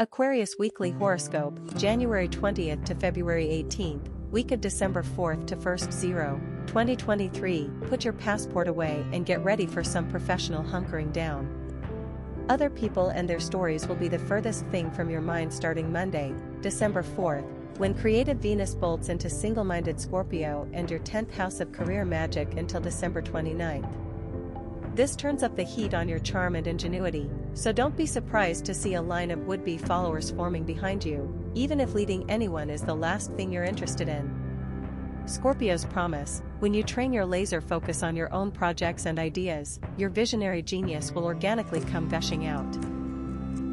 Aquarius Weekly Horoscope, January 20th to February 18th, week of December 4th to 1st 0, 2023. Put your passport away and get ready for some professional hunkering down. Other people and their stories will be the furthest thing from your mind starting Monday, December 4th, when creative Venus bolts into single minded Scorpio and your 10th house of career magic until December 29th. This turns up the heat on your charm and ingenuity, so don't be surprised to see a line of would-be followers forming behind you, even if leading anyone is the last thing you're interested in. Scorpio's promise, when you train your laser focus on your own projects and ideas, your visionary genius will organically come gushing out.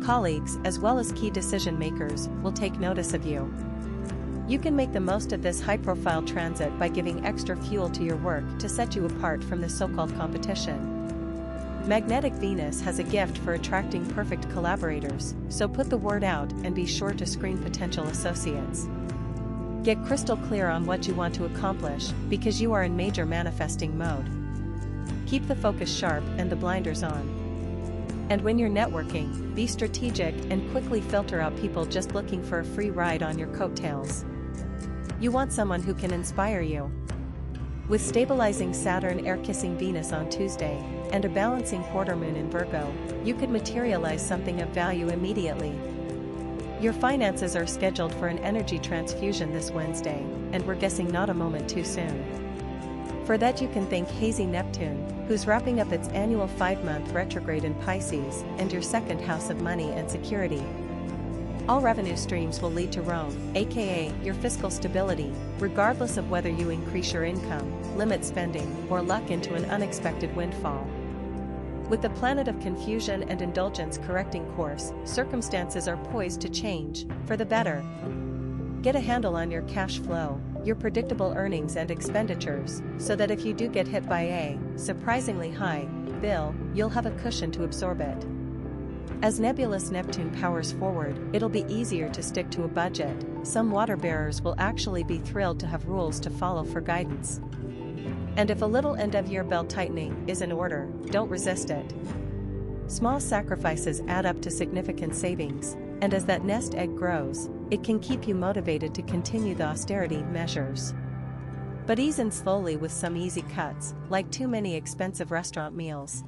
Colleagues, as well as key decision makers, will take notice of you. You can make the most of this high-profile transit by giving extra fuel to your work to set you apart from the so-called competition. Magnetic Venus has a gift for attracting perfect collaborators, so put the word out and be sure to screen potential associates. Get crystal clear on what you want to accomplish because you are in major manifesting mode. Keep the focus sharp and the blinders on. And when you're networking, be strategic and quickly filter out people just looking for a free ride on your coattails. You want someone who can inspire you, with stabilizing Saturn air-kissing Venus on Tuesday, and a balancing quarter moon in Virgo, you could materialize something of value immediately. Your finances are scheduled for an energy transfusion this Wednesday, and we're guessing not a moment too soon. For that you can thank hazy Neptune, who's wrapping up its annual five-month retrograde in Pisces, and your second house of money and security. All revenue streams will lead to Rome, aka your fiscal stability, regardless of whether you increase your income, limit spending, or luck into an unexpected windfall. With the planet of confusion and indulgence correcting course, circumstances are poised to change, for the better. Get a handle on your cash flow, your predictable earnings and expenditures, so that if you do get hit by a, surprisingly high, bill, you'll have a cushion to absorb it. As nebulous Neptune powers forward, it'll be easier to stick to a budget. Some water bearers will actually be thrilled to have rules to follow for guidance. And if a little end of year belt tightening is in order, don't resist it. Small sacrifices add up to significant savings, and as that nest egg grows, it can keep you motivated to continue the austerity measures. But ease in slowly with some easy cuts, like too many expensive restaurant meals.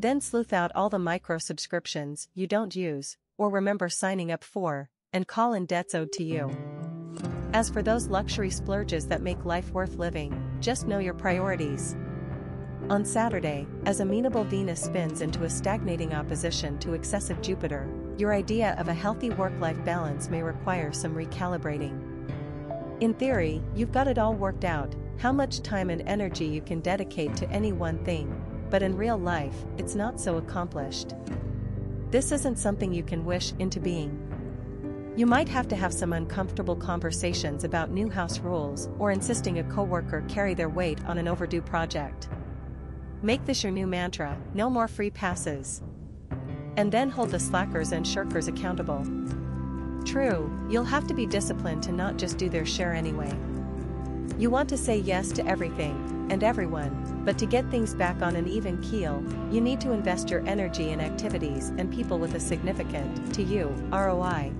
Then sleuth out all the micro subscriptions you don't use, or remember signing up for, and call in debts owed to you. As for those luxury splurges that make life worth living, just know your priorities. On Saturday, as amenable Venus spins into a stagnating opposition to excessive Jupiter, your idea of a healthy work-life balance may require some recalibrating. In theory, you've got it all worked out, how much time and energy you can dedicate to any one thing, but in real life, it's not so accomplished. This isn't something you can wish into being. You might have to have some uncomfortable conversations about new house rules or insisting a coworker carry their weight on an overdue project. Make this your new mantra, no more free passes. And then hold the slackers and shirkers accountable. True, you'll have to be disciplined to not just do their share anyway. You want to say yes to everything, and everyone, but to get things back on an even keel, you need to invest your energy in activities and people with a significant, to you, ROI.